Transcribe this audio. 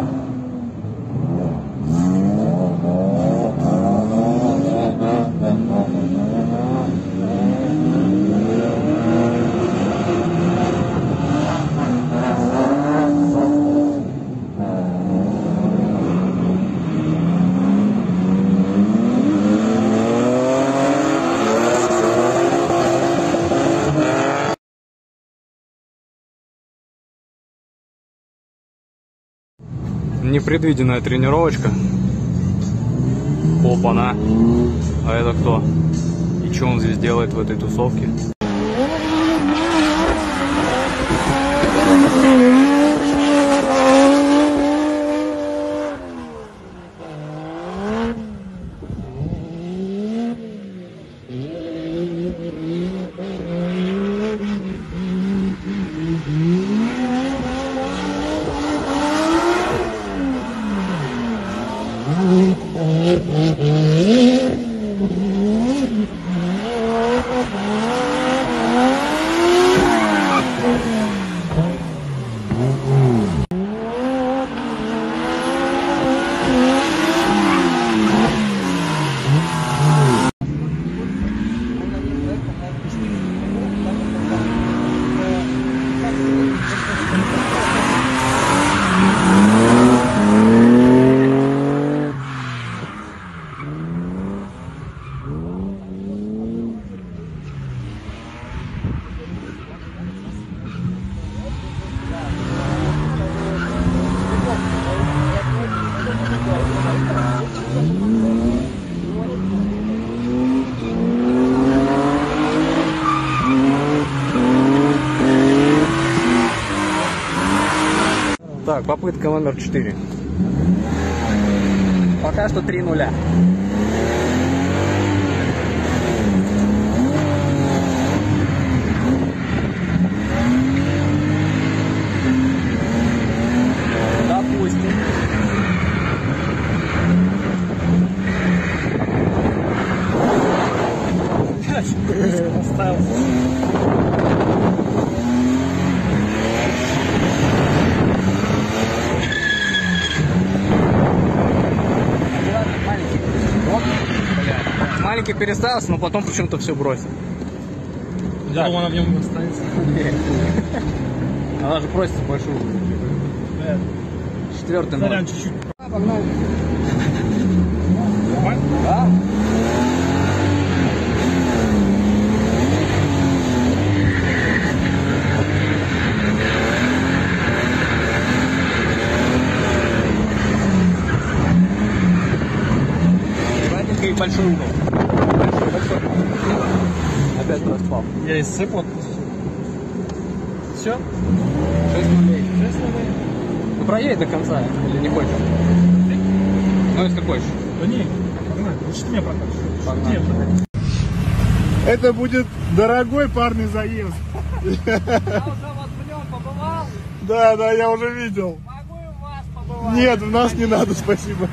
now. Непредвиденная тренировочка. Опа-на. А это кто? И что он здесь делает в этой тусовке? Так, попытка номер 4. Пока что 3 нуля. Маленький переставился, но потом почему-то все бросил. Я думал, она в нем останется. Она же просится большую. Четвертый номер. чуть-чуть. Погнали. Нормально? Да? Большой угол. Опять проспал. Я и сыпал. Все? 6 нулей. Ну проедь до конца, или не хочешь? Ну, если хочешь. Да не, погнали. Лучше ты меня прокатишь. Погнали. Нет. Это будет дорогой парный заезд. Я уже вот в нем побывал, Да, да, я уже видел. могу и у вас побывать. Нет, в нас не надо, спасибо.